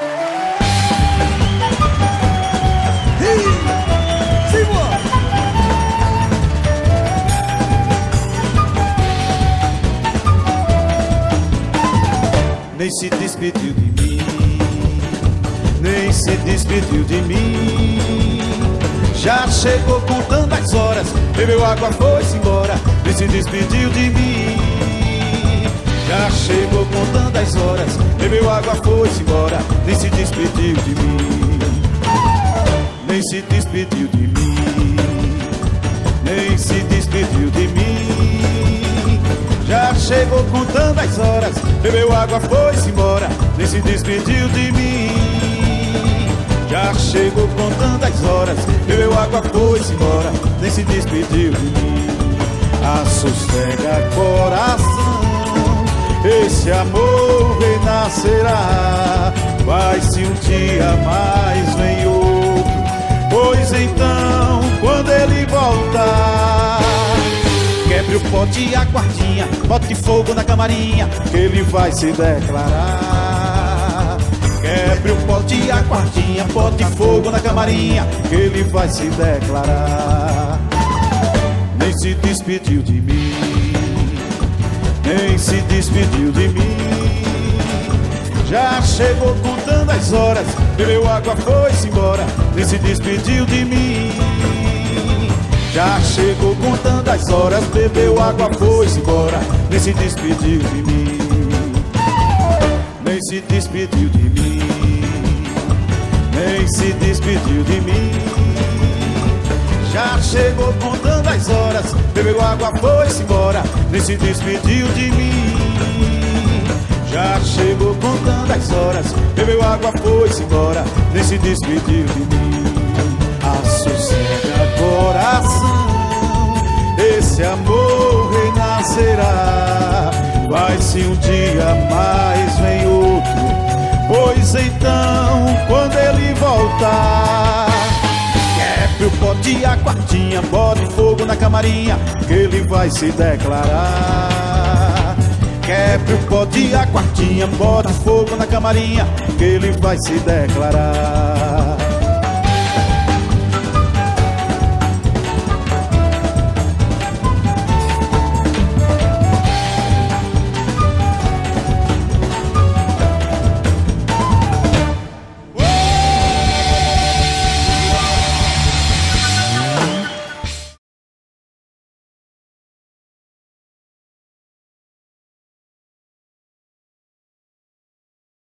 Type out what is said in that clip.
Nem se despediu de mim, nem se despediu de mim. Já chegou contando as horas, bebeu água, foi-se embora, nem se despediu de mim. Já chegou contando as horas, água, foi-se embora, nem se despediu de mim. Nem se despediu de mim, nem se despediu de mim. Já chegou contando as horas, bebeu água, foi-se embora, nem se despediu de mim. Já chegou contando as horas, bebeu água, foi-se embora, nem se despediu de mim. Assossega coração, esse amor renascerá. Vai-se um dia mais, vem outro, pois então, quando ele voltar. Quebre o pote e a quartinha, bote fogo na camarinha, que ele vai se declarar. Quebre o pote e a quartinha, bote fogo na camarinha, que ele vai se declarar. Nem se despediu de mim, nem se despediu de mim. Já chegou contando as horas, bebeu água, foi-se embora, nem se despediu de mim. Já chegou contando as horas, bebeu água, foi-se embora, nem se despediu de mim. Nem se despediu de mim, nem se despediu de mim. Já chegou contando as horas, bebeu água, foi-se embora, nem se despediu de mim. Já chegou contando as horas, bebeu água, foi-se embora, nem se despediu de mim. Assossega coração, esse amor renascerá. Vai-se um dia mais, vem outro, pois então, quando ele voltar. Quebre o pote a quartinha, bote fogo na camarinha, que ele vai se declarar. Quebre o pote e a quartinha, bote fogo na camarinha, que ele vai se declarar.